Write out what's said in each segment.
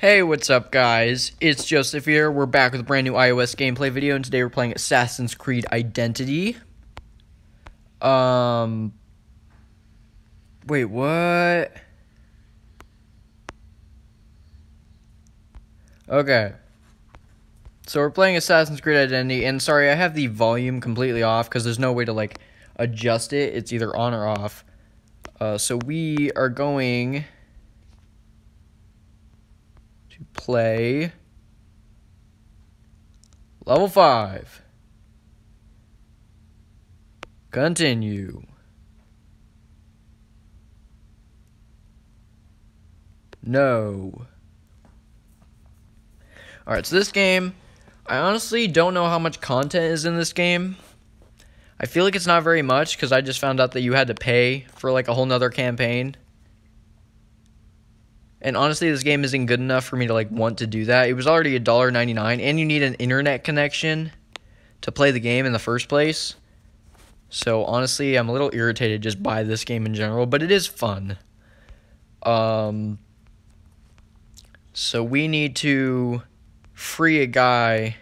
Hey, what's up, guys? It's Joseph here. We're back with a brand new iOS gameplay video, and today we're playing Assassin's Creed Identity. Um. Wait, what? Okay. So we're playing Assassin's Creed Identity, and sorry, I have the volume completely off because there's no way to, like, adjust it. It's either on or off. Uh, so we are going play level 5. Continue. No. Alright, so this game, I honestly don't know how much content is in this game. I feel like it's not very much because I just found out that you had to pay for like a whole nother campaign. And honestly, this game isn't good enough for me to like want to do that. It was already $1.99 and you need an internet connection to play the game in the first place. So honestly, I'm a little irritated just by this game in general, but it is fun. Um so we need to free a guy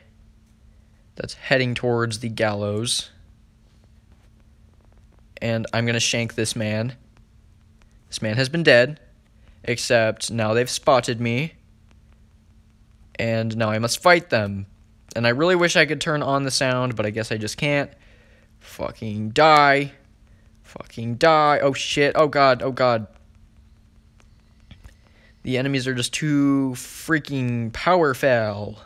that's heading towards the gallows. And I'm going to shank this man. This man has been dead. Except now they've spotted me. And now I must fight them. And I really wish I could turn on the sound, but I guess I just can't. Fucking die. Fucking die. Oh shit. Oh god. Oh god. The enemies are just too freaking powerful.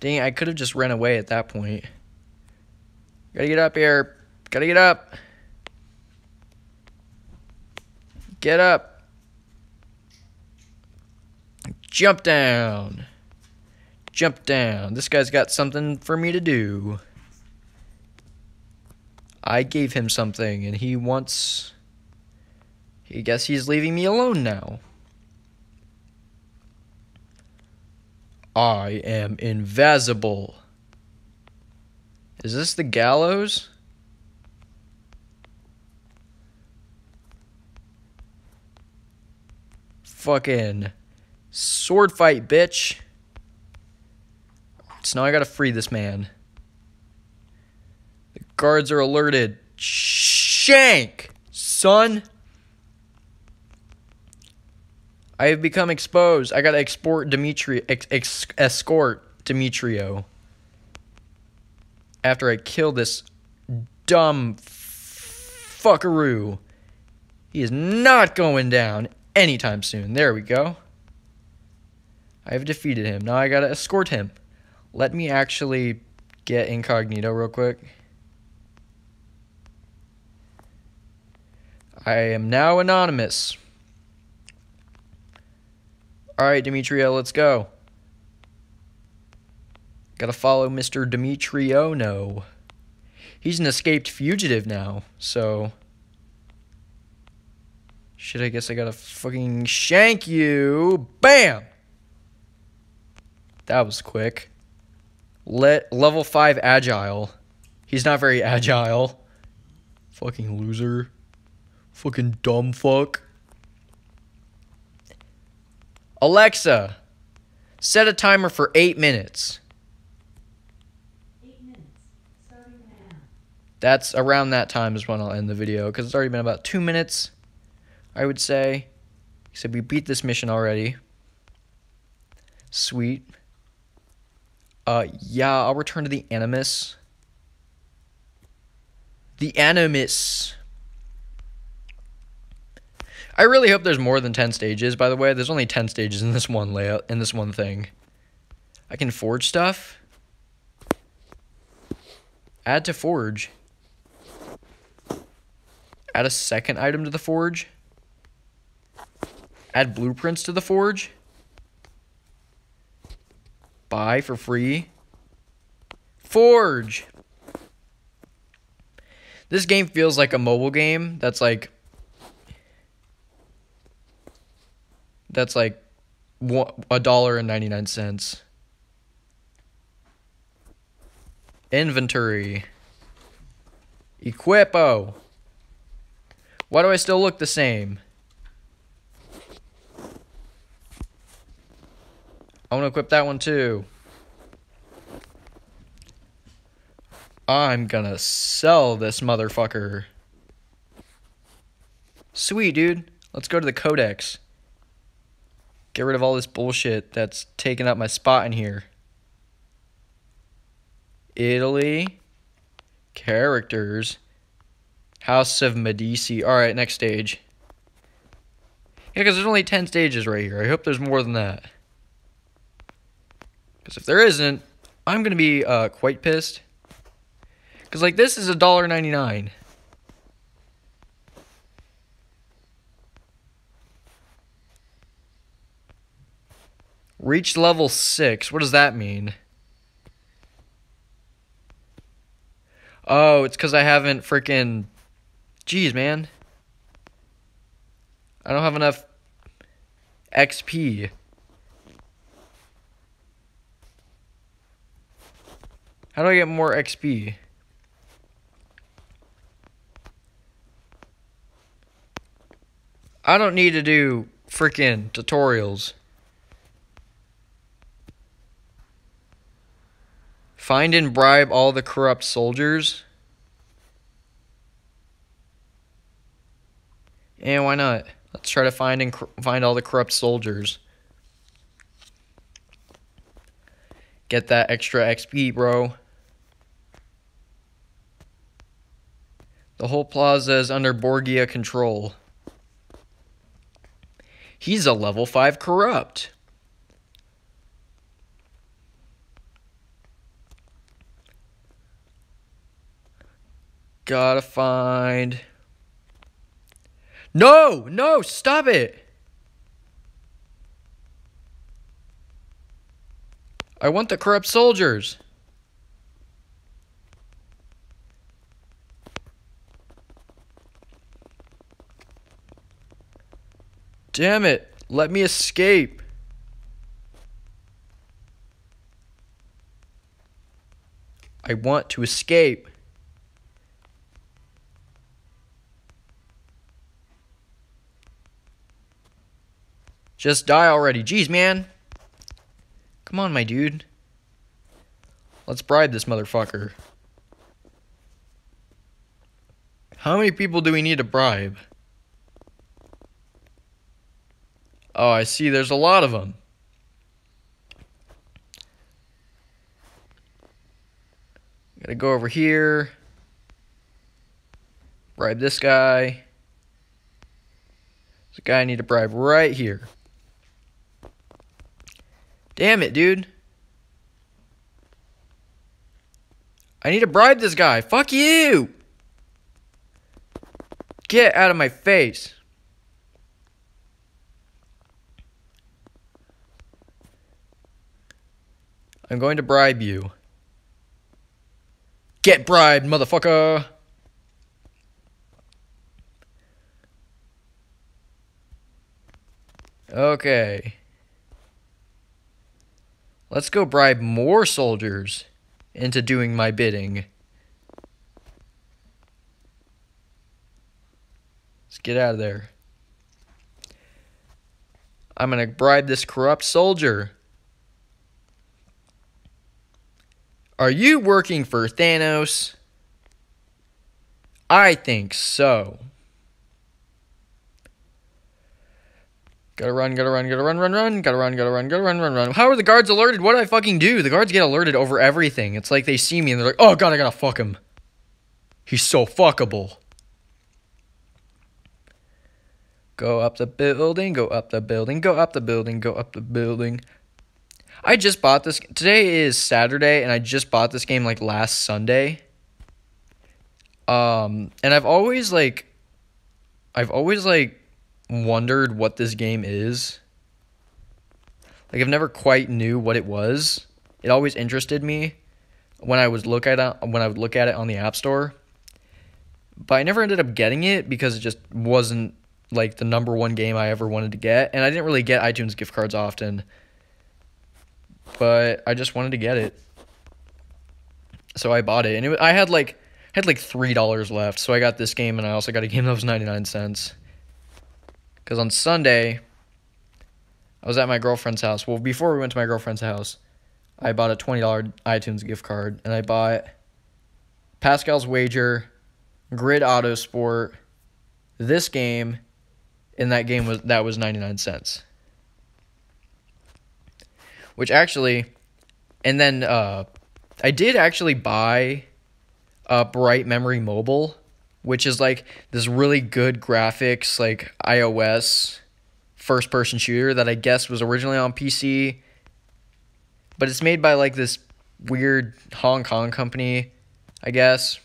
Dang, I could have just ran away at that point. Gotta get up here. Gotta get up. Get up. Jump down. Jump down. This guy's got something for me to do. I gave him something and he wants. He guess he's leaving me alone now. I am invisible. Is this the gallows? Fucking sword fight, bitch. So now I gotta free this man. The guards are alerted. Shank, son. I have become exposed. I gotta export Dimitri, ex, ex, escort Demetrio. After I kill this dumb fuckaroo. He is not going down anytime soon. There we go. I have defeated him. Now I gotta escort him. Let me actually get incognito real quick. I am now anonymous. Alright, Demetrio, let's go. Gotta follow Mr. Demetriono. He's an escaped fugitive now, so Shit, I guess I gotta fucking shank you. Bam! That was quick. Let level 5 agile. He's not very agile. Fucking loser. Fucking dumb fuck. Alexa, set a timer for 8 minutes. 8 minutes. Starting now. That's around that time is when I'll end the video because it's already been about 2 minutes. I would say. Except we beat this mission already. Sweet. Uh, yeah, I'll return to the Animus. The Animus. I really hope there's more than 10 stages, by the way. There's only 10 stages in this one layout, in this one thing. I can forge stuff. Add to forge. Add a second item to the forge. Add blueprints to the forge. Buy for free. Forge. This game feels like a mobile game that's like that's like a dollar and 99 cents. Inventory. Equipo. Why do I still look the same? I want to equip that one too. I'm gonna sell this motherfucker. Sweet, dude. Let's go to the codex. Get rid of all this bullshit that's taking up my spot in here. Italy. Characters. House of Medici. Alright, next stage. Yeah, because there's only 10 stages right here. I hope there's more than that. Because if there isn't, I'm going to be uh, quite pissed. Because, like, this is $1.99. Reach level 6. What does that mean? Oh, it's because I haven't freaking... Jeez, man. I don't have enough XP. How do I get more XP? I don't need to do freaking tutorials. Find and bribe all the corrupt soldiers. And why not? Let's try to find and find all the corrupt soldiers. Get that extra XP, bro. The whole plaza is under Borgia control. He's a level 5 corrupt. Gotta find. No, no, stop it. I want the corrupt soldiers. Damn it. Let me escape. I want to escape. Just die already. Jeez, man. Come on, my dude. Let's bribe this motherfucker. How many people do we need to bribe? Oh, I see. There's a lot of them. Gotta go over here. Bribe this guy. There's a guy I need to bribe right here. Damn it, dude. I need to bribe this guy. Fuck you. Get out of my face. I'm going to bribe you. Get bribed, motherfucker. Okay. Let's go bribe more soldiers into doing my bidding. Let's get out of there. I'm going to bribe this corrupt soldier. Are you working for Thanos? I think so. Gotta run, gotta run, gotta run, run, run, gotta run, gotta run, gotta run, run, run. How are the guards alerted? What do I fucking do? The guards get alerted over everything. It's like they see me and they're like, oh god, I gotta fuck him. He's so fuckable. Go up the building, go up the building, go up the building, go up the building. I just bought this. Today is Saturday, and I just bought this game like last Sunday. Um, and I've always like, I've always like wondered what this game is. Like I've never quite knew what it was. It always interested me when I was look at when I would look at it on the App Store. But I never ended up getting it because it just wasn't like the number one game I ever wanted to get, and I didn't really get iTunes gift cards often. But I just wanted to get it, so I bought it, and it, I had like had like three dollars left, so I got this game, and I also got a game that was ninety nine cents. Because on Sunday, I was at my girlfriend's house. Well, before we went to my girlfriend's house, I bought a $20 iTunes gift card and I bought Pascal's Wager, Grid Auto Sport, this game, and that game was that was 99 cents. Which actually and then uh I did actually buy a Bright Memory Mobile, which is like this really good graphics like iOS first person shooter that I guess was originally on PC but it's made by like this weird Hong Kong company, I guess.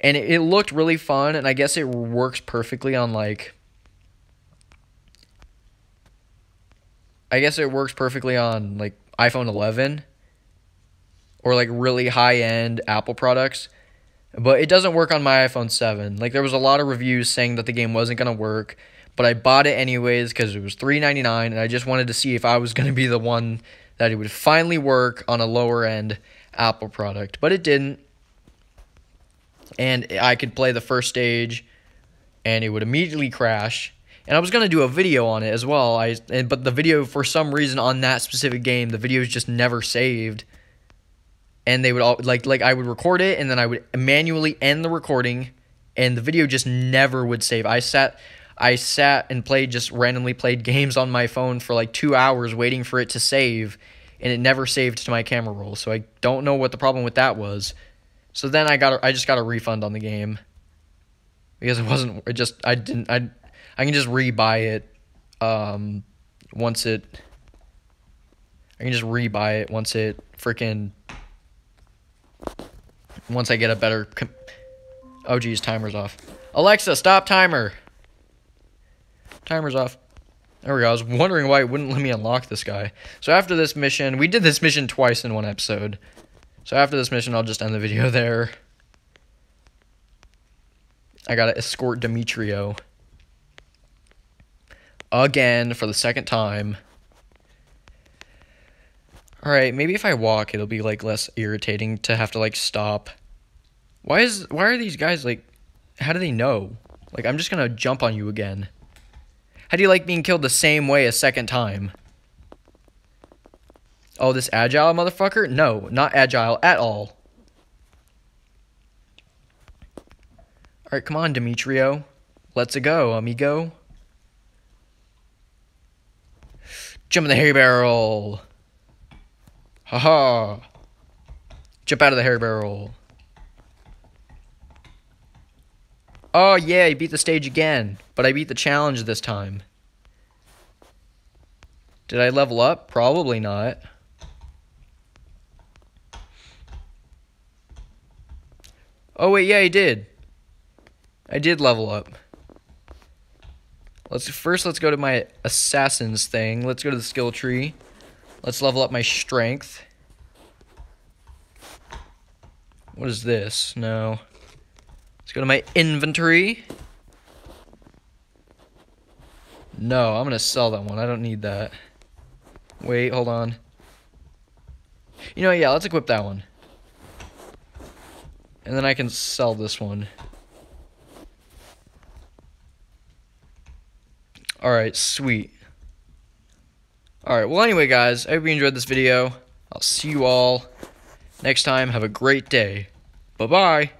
And it looked really fun, and I guess it works perfectly on like. I guess it works perfectly on like iPhone 11 or like really high end Apple products, but it doesn't work on my iPhone 7. Like there was a lot of reviews saying that the game wasn't going to work, but I bought it anyways cuz it was 3.99 and I just wanted to see if I was going to be the one that it would finally work on a lower end Apple product, but it didn't. And I could play the first stage and it would immediately crash. And I was going to do a video on it as well. I and, but the video for some reason on that specific game, the video is just never saved. And they would all like like I would record it and then I would manually end the recording and the video just never would save. I sat I sat and played just randomly played games on my phone for like two hours waiting for it to save, and it never saved to my camera roll. So I don't know what the problem with that was. So then I got a, I just got a refund on the game because it wasn't it just I didn't I I can just rebuy it um once it I can just rebuy it once it freaking once I get a better com- Oh geez, timer's off. Alexa, stop timer. Timer's off. There we go. I was wondering why it wouldn't let me unlock this guy. So after this mission, we did this mission twice in one episode. So after this mission, I'll just end the video there. I gotta escort Demetrio. Again, for the second time. Alright, maybe if I walk, it'll be, like, less irritating to have to, like, stop. Why is, why are these guys, like, how do they know? Like, I'm just gonna jump on you again. How do you like being killed the same way a second time? Oh, this agile motherfucker? No, not agile at all. Alright, come on, Demetrio. Let's go, amigo. Jump in the hairy barrel. Haha. -ha. Jump out of the hairy barrel. Oh, yeah, I beat the stage again, but I beat the challenge this time. Did I level up? Probably not. Oh, wait, yeah, I did. I did level up. Let's first let's go to my assassins thing. Let's go to the skill tree. Let's level up my strength. What is this? No. Let's go to my inventory. No, I'm to sell that one. I don't need that. Wait, hold on. You know, yeah, let's equip that one. And then I can sell this one. Alright, sweet. Alright, well anyway guys, I hope you enjoyed this video. I'll see you all next time. Have a great day. Bye-bye.